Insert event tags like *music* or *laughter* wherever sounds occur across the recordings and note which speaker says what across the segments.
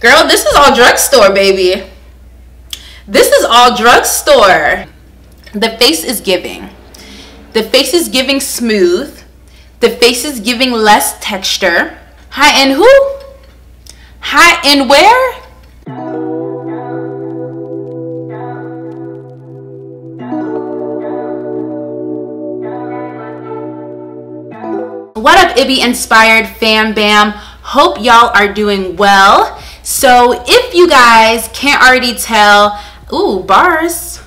Speaker 1: Girl, this is all drugstore, baby. This is all drugstore. The face is giving. The face is giving smooth. The face is giving less texture. High end who? High end where? What up, Ibby inspired fam bam? Hope y'all are doing well. So, if you guys can't already tell, ooh, bars.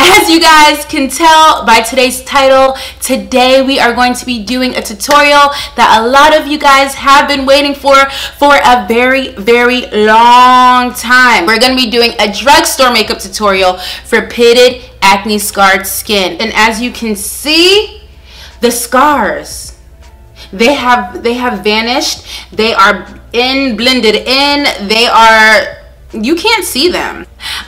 Speaker 1: As you guys can tell by today's title, today we are going to be doing a tutorial that a lot of you guys have been waiting for for a very, very long time. We're going to be doing a drugstore makeup tutorial for pitted, acne scarred skin. And as you can see, the scars they have they have vanished they are in blended in they are you can't see them.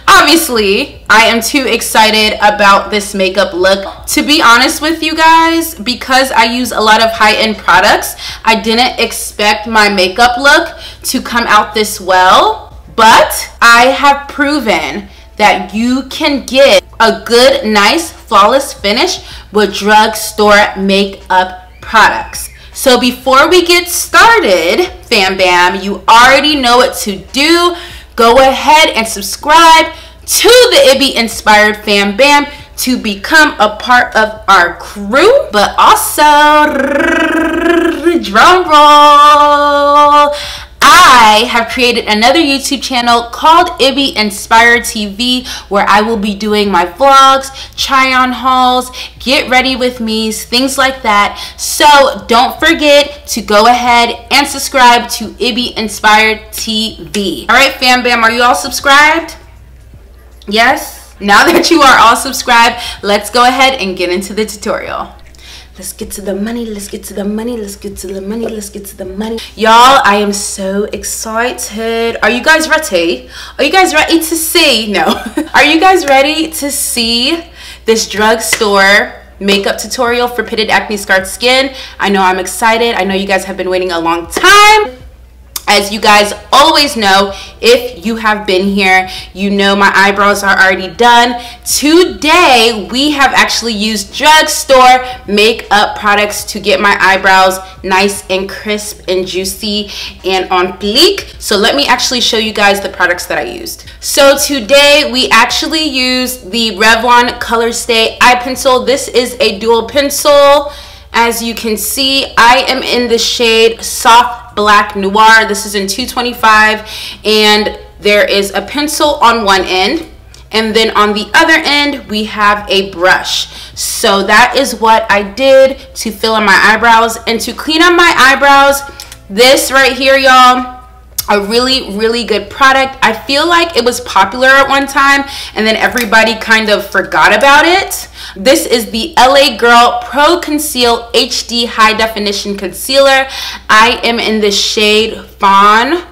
Speaker 1: Obviously i am too excited about this makeup look. To be honest with you guys because i use a lot of high-end products i didn't expect my makeup look to come out this well but i have proven that you can get a good nice flawless finish with drugstore makeup products so before we get started, fam bam, you already know what to do. Go ahead and subscribe to the Ibby Inspired Fam Bam to become a part of our crew, but also *laughs* drum roll. I have created another YouTube channel called Ibby Inspired TV where I will be doing my vlogs, try on hauls, get ready with me's, things like that. So don't forget to go ahead and subscribe to Ibby Inspired TV. All right, fam bam, are you all subscribed? Yes? Now *laughs* that you are all subscribed, let's go ahead and get into the tutorial. Let's get to the money. Let's get to the money. Let's get to the money. Let's get to the money. Y'all, I am so excited. Are you guys ready? Are you guys ready to see? No. *laughs* Are you guys ready to see this drugstore makeup tutorial for pitted acne scarred skin? I know I'm excited. I know you guys have been waiting a long time. As you guys always know, if you have been here, you know my eyebrows are already done. Today, we have actually used drugstore makeup products to get my eyebrows nice and crisp and juicy and on fleek. So let me actually show you guys the products that I used. So today, we actually used the Revlon Color Stay Eye Pencil. This is a dual pencil. As you can see, I am in the shade Soft Black Noir. This is in 225 and there is a pencil on one end and then on the other end we have a brush so that is what I did to fill in my eyebrows and to clean up my eyebrows this right here y'all a really really good product. I feel like it was popular at one time and then everybody kind of forgot about it. This is the la girl pro conceal hd high definition concealer. I am in the shade fawn.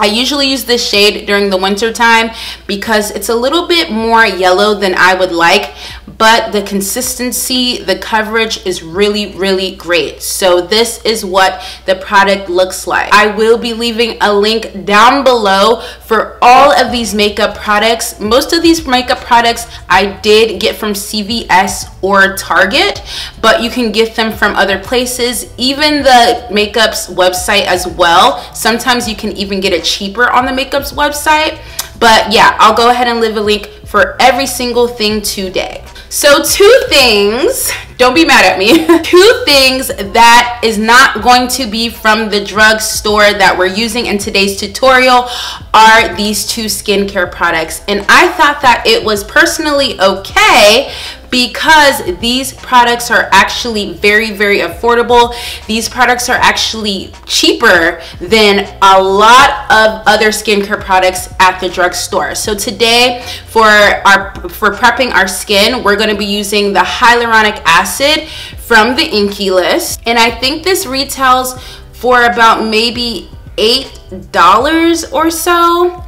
Speaker 1: I usually use this shade during the winter time because it's a little bit more yellow than I would like, but the consistency, the coverage is really, really great. So this is what the product looks like. I will be leaving a link down below for all of these makeup products. Most of these makeup products I did get from CVS or Target, but you can get them from other places, even the makeup's website as well. Sometimes you can even get it cheaper on the makeup's website. But yeah, I'll go ahead and leave a link for every single thing today. So two things, don't be mad at me, *laughs* two things that is not going to be from the drugstore that we're using in today's tutorial are these two skincare products. And I thought that it was personally okay because these products are actually very, very affordable. These products are actually cheaper than a lot of other skincare products at the drugstore. So today, for our for prepping our skin, we're going to be using the hyaluronic acid from the Inkey List. And I think this retails for about maybe $8 or so.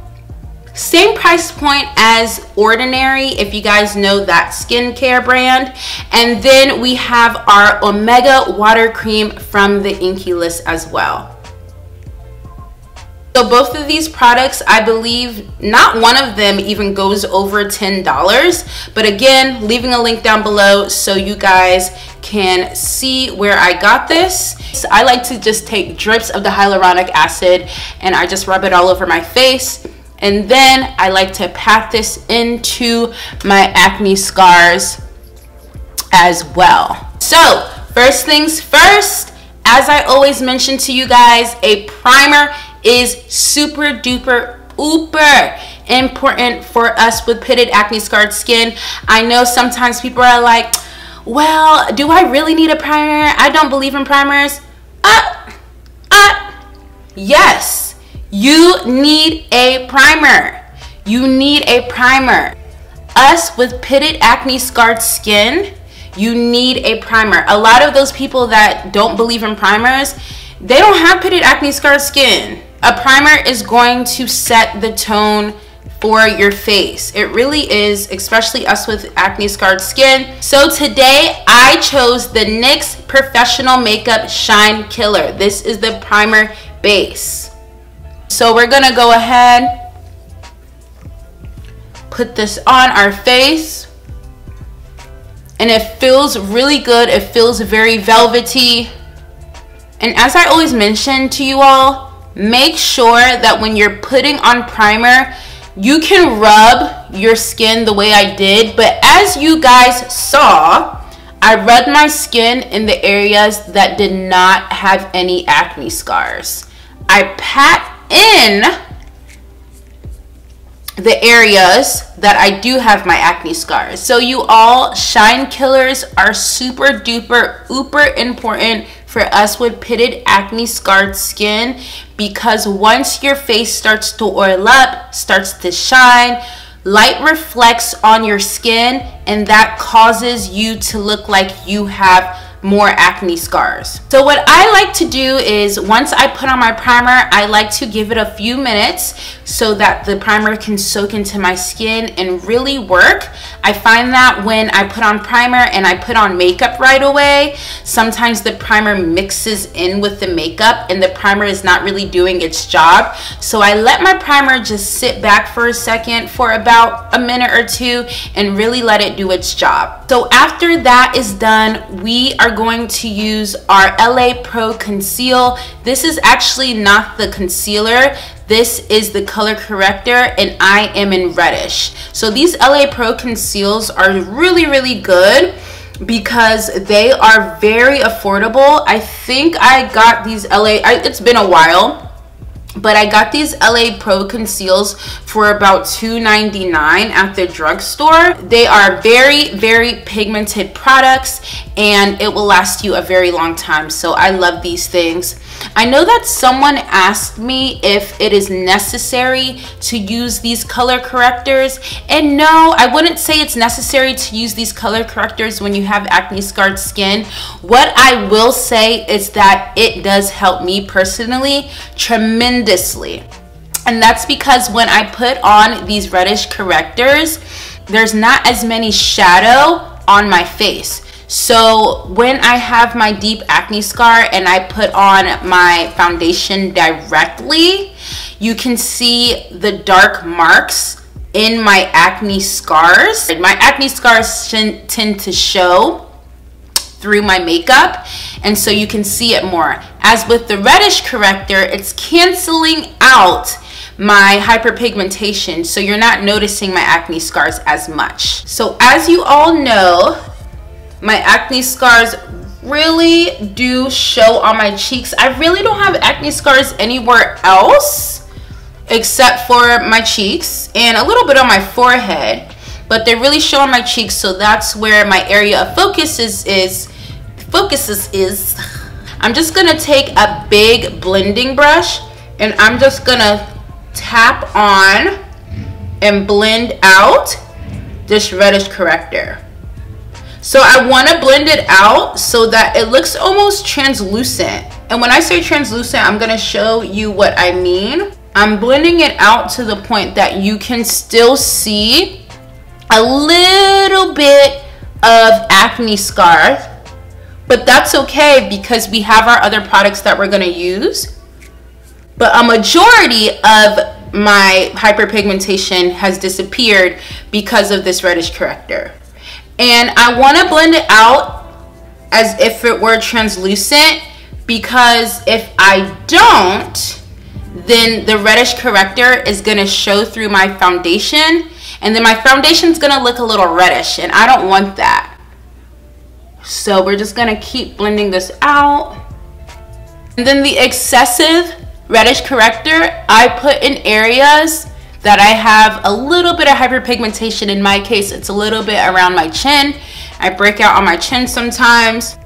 Speaker 1: Same price point as Ordinary, if you guys know that skincare brand. And then we have our Omega Water Cream from the Inkey List as well. So So both of these products, I believe not one of them even goes over $10. But again, leaving a link down below so you guys can see where I got this. So I like to just take drips of the hyaluronic acid and I just rub it all over my face. And then I like to pat this into my acne scars as well. So first things first, as I always mention to you guys, a primer is super duper uber important for us with pitted acne scarred skin. I know sometimes people are like, well, do I really need a primer? I don't believe in primers. Uh, uh, yes, you need a primer. You need a primer. Us with pitted acne scarred skin, you need a primer. A lot of those people that don't believe in primers, they don't have pitted acne scarred skin. A primer is going to set the tone for your face. It really is, especially us with acne scarred skin. So today I chose the NYX Professional Makeup Shine Killer. This is the primer base. So we're gonna go ahead, put this on our face. And it feels really good. It feels very velvety. And as I always mention to you all, make sure that when you're putting on primer, you can rub your skin the way I did, but as you guys saw, I rubbed my skin in the areas that did not have any acne scars. I pat in the areas that I do have my acne scars. So you all, shine killers are super duper, uber important for us with pitted acne scarred skin because once your face starts to oil up, starts to shine, light reflects on your skin and that causes you to look like you have more acne scars. So what I like to do is once I put on my primer, I like to give it a few minutes so that the primer can soak into my skin and really work. I find that when I put on primer and I put on makeup right away, sometimes the primer mixes in with the makeup and the primer is not really doing its job. So I let my primer just sit back for a second for about a minute or two and really let it do its job. So after that is done, we are going to use our LA Pro Conceal. This is actually not the concealer. This is the color corrector and I am in reddish. So these LA Pro Conceals are really, really good because they are very affordable. I think I got these LA, I, it's been a while but I got these LA Pro Conceals for about $2.99 at the drugstore. They are very, very pigmented products and it will last you a very long time. So I love these things. I know that someone asked me if it is necessary to use these color correctors and no I wouldn't say it's necessary to use these color correctors when you have acne scarred skin. What I will say is that it does help me personally tremendously and that's because when I put on these reddish correctors there's not as many shadow on my face so when I have my deep acne scar and I put on my foundation directly, you can see the dark marks in my acne scars. My acne scars tend to show through my makeup and so you can see it more. As with the reddish corrector, it's canceling out my hyperpigmentation so you're not noticing my acne scars as much. So as you all know, my acne scars really do show on my cheeks. I really don't have acne scars anywhere else except for my cheeks and a little bit on my forehead but they really show on my cheeks so that's where my area of focus is, is focuses is I'm just gonna take a big blending brush and I'm just gonna tap on and blend out this reddish corrector so I want to blend it out so that it looks almost translucent. And when I say translucent, I'm going to show you what I mean. I'm blending it out to the point that you can still see a little bit of acne scar. But that's okay because we have our other products that we're going to use. but a majority of my hyperpigmentation has disappeared because of this reddish corrector. And I want to blend it out as if it were translucent because if I don't, then the reddish corrector is going to show through my foundation and then my foundation is going to look a little reddish and I don't want that. So we're just going to keep blending this out. And then the excessive reddish corrector I put in areas that I have a little bit of hyperpigmentation. In my case, it's a little bit around my chin. I break out on my chin sometimes.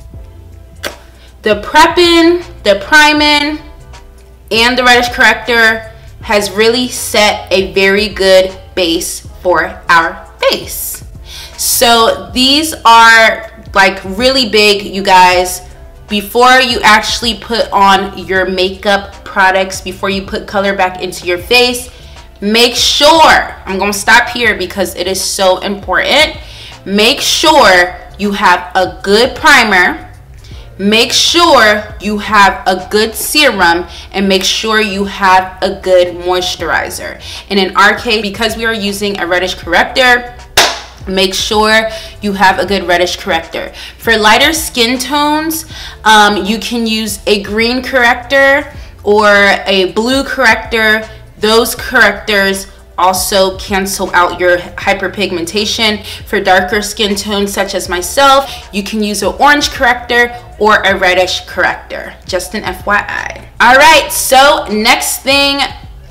Speaker 1: The prepping, the priming, and the reddish corrector has really set a very good base for our face. So these are like really big, you guys. Before you actually put on your makeup products, before you put color back into your face, make sure, I'm gonna stop here because it is so important. Make sure you have a good primer, make sure you have a good serum and make sure you have a good moisturizer. And in our case because we are using a reddish corrector make sure you have a good reddish corrector. For lighter skin tones um, you can use a green corrector or a blue corrector those correctors also cancel out your hyperpigmentation. For darker skin tones such as myself, you can use an orange corrector or a reddish corrector. Just an FYI. All right, so next thing,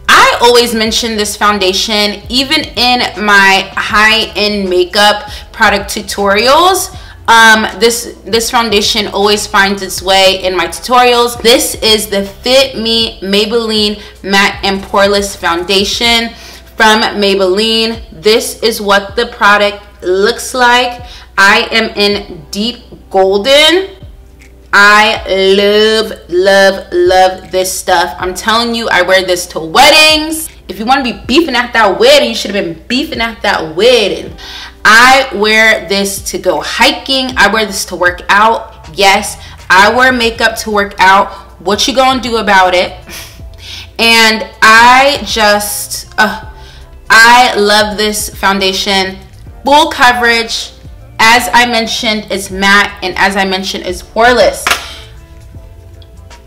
Speaker 1: I always mention this foundation even in my high-end makeup product tutorials. Um, this this foundation always finds its way in my tutorials. This is the Fit Me Maybelline Matte and Poreless Foundation from Maybelline. This is what the product looks like. I am in deep golden. I love, love, love this stuff. I'm telling you, I wear this to weddings. If you want to be beefing at that wedding, you should have been beefing at that wedding. I wear this to go hiking. I wear this to work out. Yes, I wear makeup to work out. What you gonna do about it? And I just, uh, I love this foundation. Full coverage. As I mentioned, it's matte. And as I mentioned, it's poreless.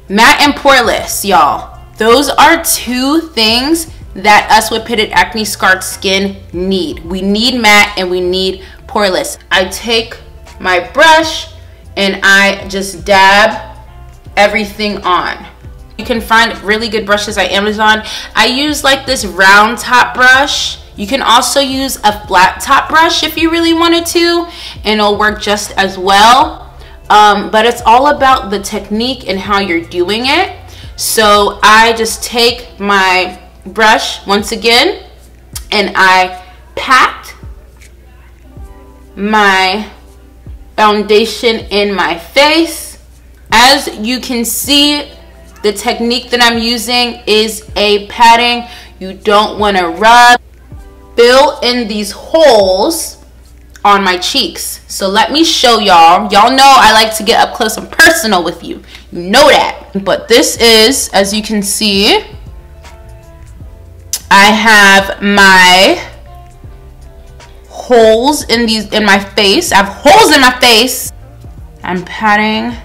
Speaker 1: Matte and poreless, y'all. Those are two things that us with pitted acne scarred skin need. We need matte and we need poreless. I take my brush and I just dab everything on. You can find really good brushes at Amazon. I use like this round top brush. You can also use a flat top brush if you really wanted to and it'll work just as well. Um, but it's all about the technique and how you're doing it. So I just take my brush once again and I pat my foundation in my face. As you can see, the technique that I'm using is a padding. You don't want to rub. Fill in these holes on my cheeks. So let me show y'all. Y'all know I like to get up close and personal with you. You know that. But this is, as you can see, I have my holes in these in my face. I have holes in my face. I'm patting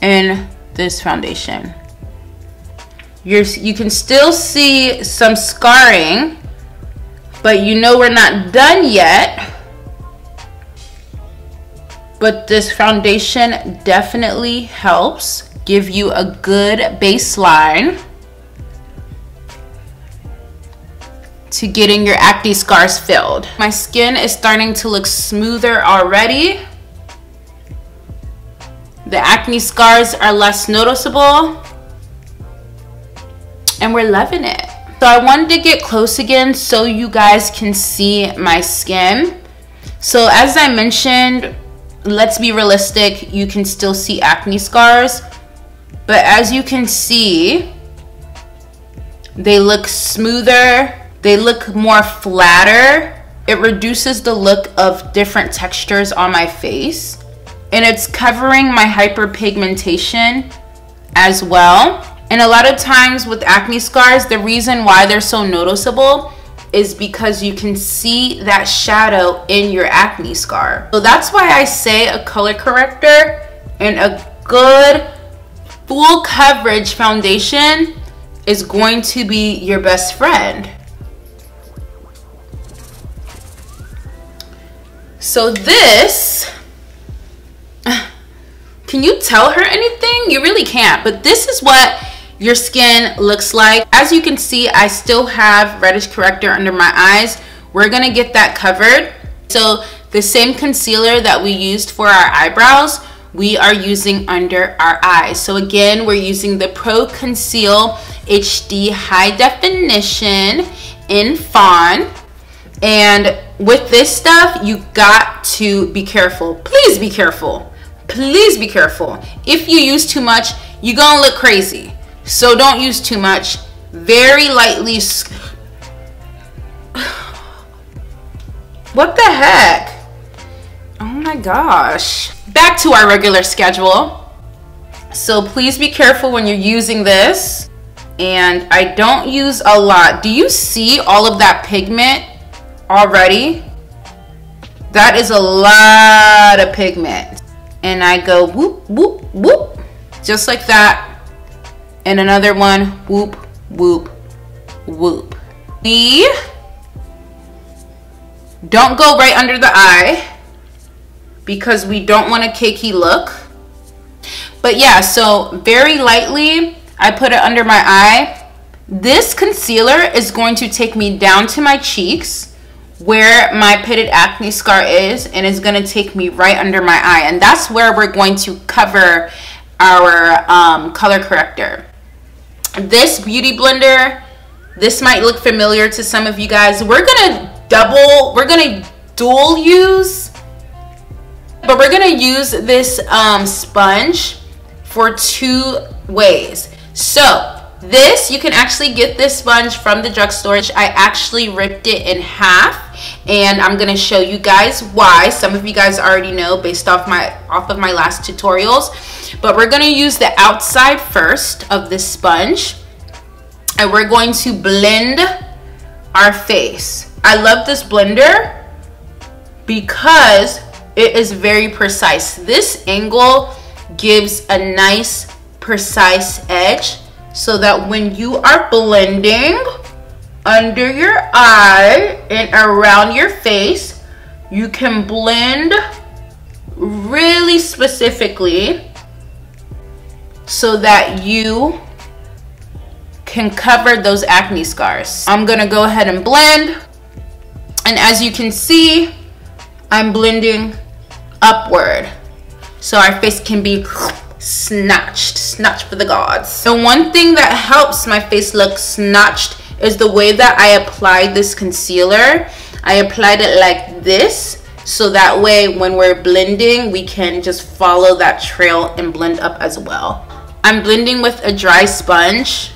Speaker 1: in this foundation. You're, you can still see some scarring, but you know we're not done yet. But this foundation definitely helps give you a good baseline to getting your acne scars filled. My skin is starting to look smoother already. The acne scars are less noticeable and we're loving it. So I wanted to get close again so you guys can see my skin. So as I mentioned, let's be realistic, you can still see acne scars. But as you can see, they look smoother, they look more flatter. It reduces the look of different textures on my face. And it's covering my hyperpigmentation as well. And a lot of times with acne scars, the reason why they're so noticeable is because you can see that shadow in your acne scar. So that's why I say a color corrector and a good full coverage foundation is going to be your best friend. So this, can you tell her anything? You really can't, but this is what your skin looks like. As you can see, I still have reddish corrector under my eyes. We're gonna get that covered. So the same concealer that we used for our eyebrows, we are using under our eyes. So again, we're using the Pro Conceal HD High Definition in Fawn. And with this stuff, you got to be careful. Please be careful. Please be careful. If you use too much, you're gonna look crazy. So don't use too much. Very lightly. *sighs* What the heck? Oh my gosh. Back to our regular schedule. So please be careful when you're using this. And I don't use a lot. Do you see all of that pigment already? That is a lot of pigment. And I go whoop, whoop, whoop. Just like that and another one, whoop, whoop, whoop. We don't go right under the eye because we don't want a cakey look. But yeah, so very lightly, I put it under my eye. This concealer is going to take me down to my cheeks where my pitted acne scar is and it's going to take me right under my eye. And that's where we're going to cover our um, color corrector. This beauty blender this might look familiar to some of you guys. We're gonna double we're gonna dual use but we're gonna use this um, sponge for two ways. So this you can actually get this sponge from the drugstore. I actually ripped it in half and I'm gonna show you guys why some of you guys already know based off my off of my last tutorials but we're gonna use the outside first of this sponge and we're going to blend our face. I love this blender because it is very precise. This angle gives a nice precise edge so that when you are blending under your eye and around your face, you can blend really specifically so that you can cover those acne scars. I'm gonna go ahead and blend. And as you can see, I'm blending upward. So our face can be snatched, snatched for the gods. The one thing that helps my face look snatched is the way that I applied this concealer. I applied it like this so that way when we're blending we can just follow that trail and blend up as well. I'm blending with a dry sponge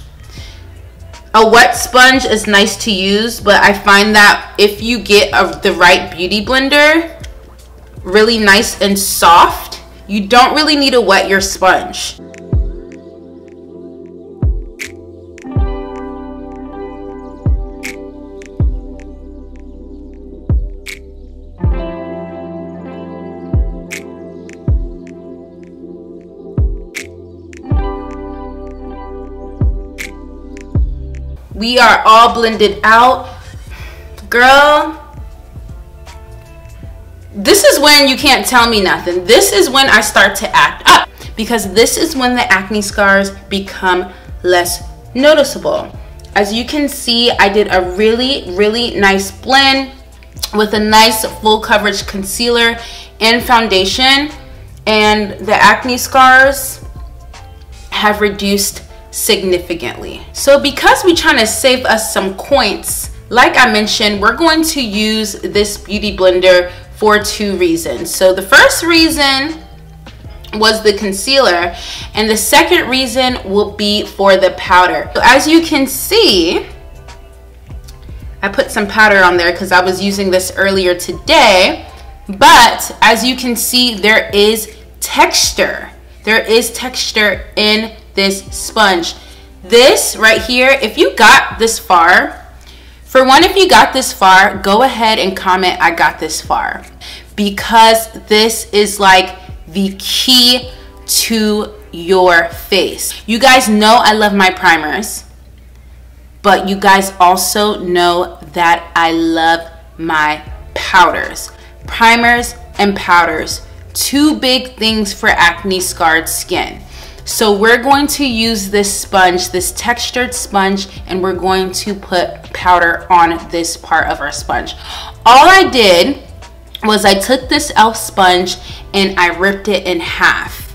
Speaker 1: a wet sponge is nice to use but I find that if you get a, the right beauty blender really nice and soft you don't really need to wet your sponge We are all blended out. Girl, this is when you can't tell me nothing. This is when I start to act up because this is when the acne scars become less noticeable. As you can see, I did a really, really nice blend with a nice full coverage concealer and foundation and the acne scars have reduced significantly. So because we're trying to save us some coins, like I mentioned, we're going to use this beauty blender for two reasons. So the first reason was the concealer and the second reason will be for the powder. So as you can see, I put some powder on there because I was using this earlier today, but as you can see, there is texture. There is texture in this sponge. this right here, if you got this far, for one, if you got this far, go ahead and comment, I got this far. Because this is like the key to your face. You guys know I love my primers, but you guys also know that I love my powders. Primers and powders, two big things for acne scarred skin. So we're going to use this sponge, this textured sponge, and we're going to put powder on this part of our sponge. All I did was I took this e.l.f. sponge and I ripped it in half.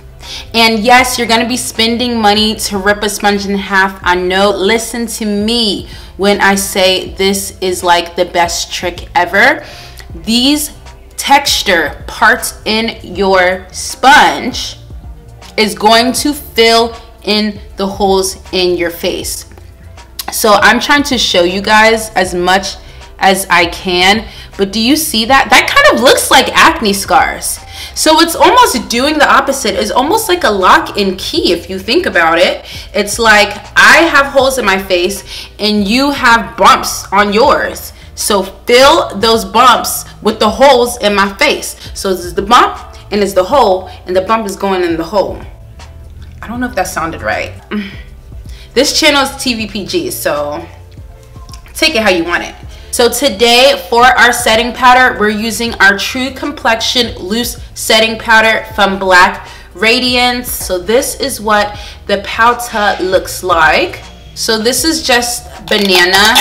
Speaker 1: And yes, you're gonna be spending money to rip a sponge in half. I know, listen to me when I say this is like the best trick ever. These texture parts in your sponge is going to fill in the holes in your face. So I'm trying to show you guys as much as I can, but do you see that? That kind of looks like acne scars. So it's almost doing the opposite. It's almost like a lock and key if you think about it. It's like I have holes in my face and you have bumps on yours. So fill those bumps with the holes in my face. So this is the bump and it's the hole and the bump is going in the hole. I don't know if that sounded right. Mm. This channel is TVPG, so take it how you want it. So today for our setting powder, we're using our True Complexion Loose Setting Powder from Black Radiance. So this is what the powder looks like. So this is just banana.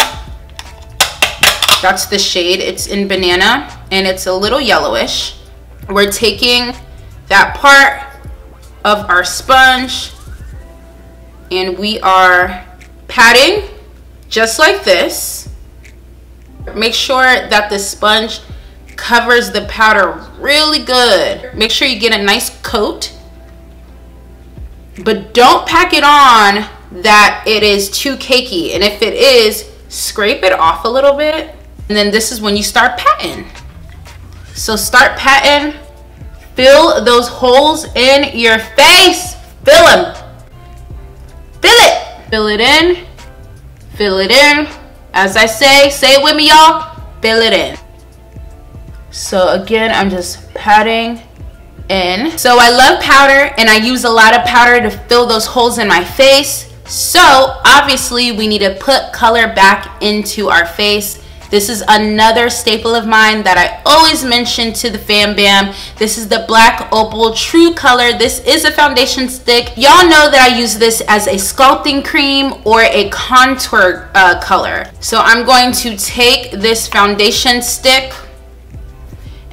Speaker 1: That's the shade. It's in banana and it's a little yellowish. We're taking that part of our sponge and we are patting just like this. Make sure that the sponge covers the powder really good. Make sure you get a nice coat, but don't pack it on that it is too cakey. And if it is, scrape it off a little bit. And then this is when you start patting. So start patting Fill those holes in your face. Fill them. Fill it. Fill it in. Fill it in. As I say, say it with me, y'all. Fill it in. So again, I'm just patting in. So I love powder and I use a lot of powder to fill those holes in my face. So obviously we need to put color back into our face. This is another staple of mine that I always mention to the fam bam. This is the Black Opal True Color. This is a foundation stick. Y'all know that I use this as a sculpting cream or a contour uh, color. So I'm going to take this foundation stick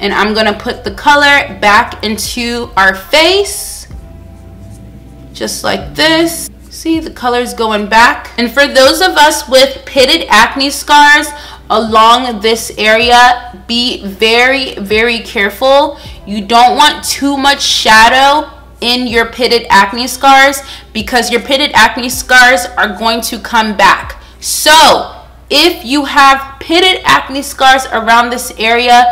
Speaker 1: and I'm gonna put the color back into our face just like this see the colors going back and for those of us with pitted acne scars along this area, be very, very careful. You don't want too much shadow in your pitted acne scars because your pitted acne scars are going to come back. So if you have pitted acne scars around this area,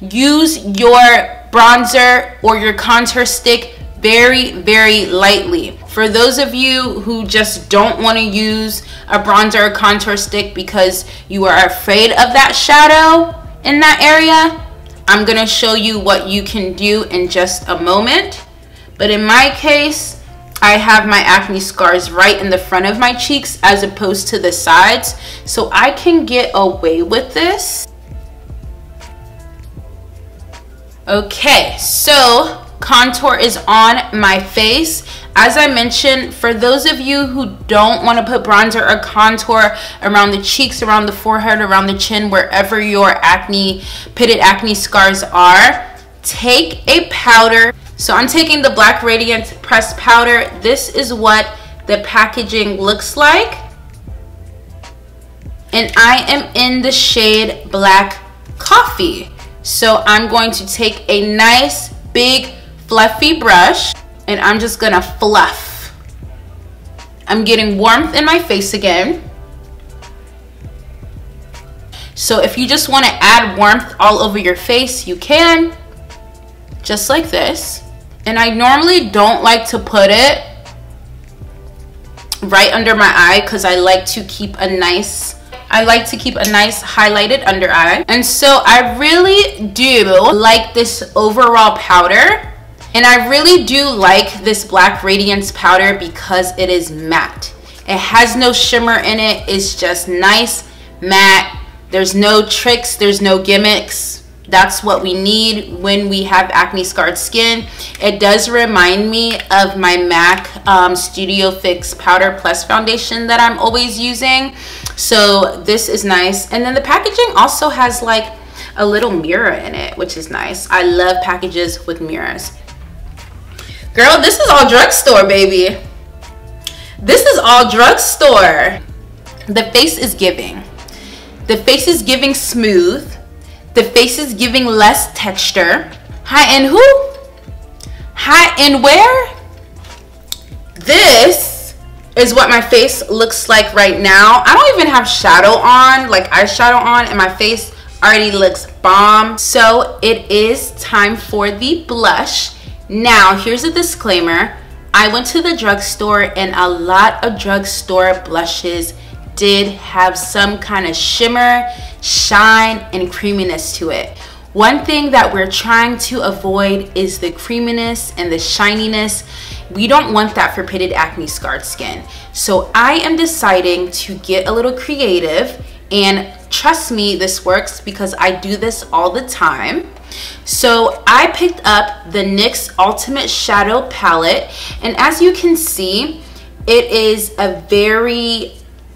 Speaker 1: use your bronzer or your contour stick very, very lightly. For those of you who just don't want to use a bronzer or contour stick because you are afraid of that shadow in that area, I'm going to show you what you can do in just a moment. But in my case, I have my acne scars right in the front of my cheeks as opposed to the sides. So I can get away with this. Okay, so contour is on my face. As I mentioned, for those of you who don't want to put bronzer or contour around the cheeks, around the forehead, around the chin, wherever your acne, pitted acne scars are, take a powder. So I'm taking the Black Radiance Pressed Powder. This is what the packaging looks like. And I am in the shade Black Coffee. So I'm going to take a nice big fluffy brush and I'm just gonna fluff. I'm getting warmth in my face again. So if you just wanna add warmth all over your face, you can, just like this. And I normally don't like to put it right under my eye because I like to keep a nice I like to keep a nice highlighted under eye. And so I really do like this overall powder. And I really do like this Black Radiance powder because it is matte. It has no shimmer in it. It's just nice, matte. There's no tricks. There's no gimmicks that's what we need when we have acne scarred skin it does remind me of my mac um, studio fix powder plus foundation that i'm always using so this is nice and then the packaging also has like a little mirror in it which is nice i love packages with mirrors girl this is all drugstore baby this is all drugstore the face is giving the face is giving smooth the face is giving less texture. High and who? High and where? This is what my face looks like right now. I don't even have shadow on, like eyeshadow on, and my face already looks bomb. So it is time for the blush. Now, here's a disclaimer. I went to the drugstore and a lot of drugstore blushes did have some kind of shimmer, shine, and creaminess to it. One thing that we're trying to avoid is the creaminess and the shininess. We don't want that for pitted acne scarred skin. So I am deciding to get a little creative and trust me, this works because I do this all the time. So I picked up the NYX Ultimate Shadow Palette and as you can see, it is a very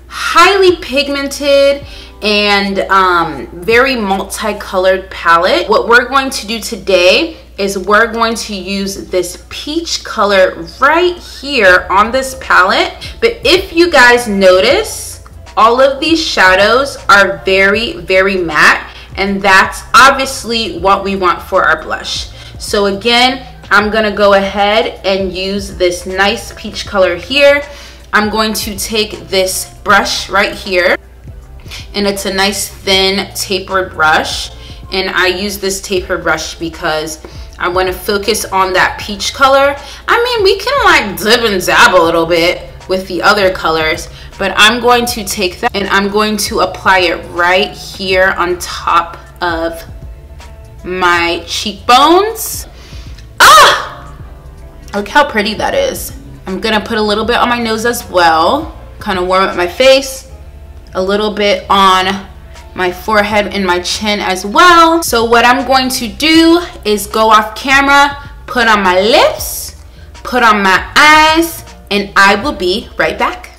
Speaker 1: highly pigmented and um, very multicolored palette. What we're going to do today is we're going to use this peach color right here on this palette. But if you guys notice, all of these shadows are very, very matte. And that's obviously what we want for our blush. So again, I'm gonna go ahead and use this nice peach color here. I'm going to take this brush right here and it's a nice thin tapered brush and I use this tapered brush because I want to focus on that peach color. I mean, we can like dip and dab a little bit with the other colors, but I'm going to take that and I'm going to apply it right here on top of my cheekbones. Ah! Look how pretty that is. I'm gonna put a little bit on my nose as well, kind of warm up my face, a little bit on my forehead and my chin as well. So what I'm going to do is go off camera, put on my lips, put on my eyes, and I will be right back.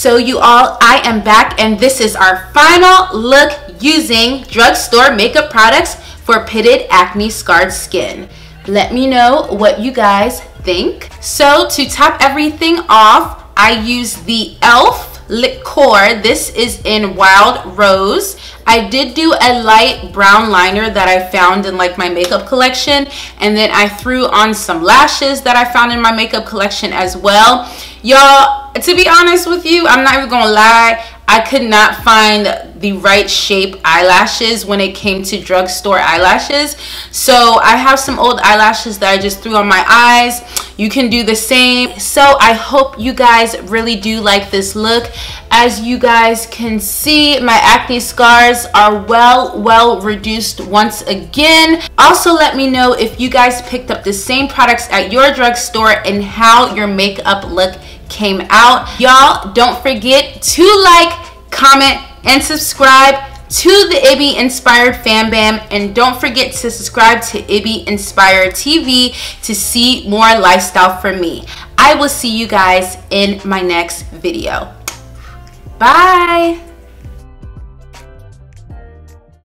Speaker 1: So you all, I am back and this is our final look using drugstore makeup products for pitted acne scarred skin. Let me know what you guys think. So to top everything off, I use the e.l.f. Liqueur. This is in Wild Rose. I did do a light brown liner that I found in like my makeup collection and then I threw on some lashes that I found in my makeup collection as well. Y'all, to be honest with you, I'm not even gonna lie. I could not find the right shape eyelashes when it came to drugstore eyelashes. So I have some old eyelashes that I just threw on my eyes. You can do the same. So I hope you guys really do like this look. As you guys can see, my acne scars are well, well reduced once again. Also, let me know if you guys picked up the same products at your drugstore and how your makeup look came out. Y'all don't forget to like, comment, and subscribe to the Ibby Inspired Fam Bam. And don't forget to subscribe to Ibby Inspired TV to see more lifestyle from me. I will see you guys in my next video. Bye.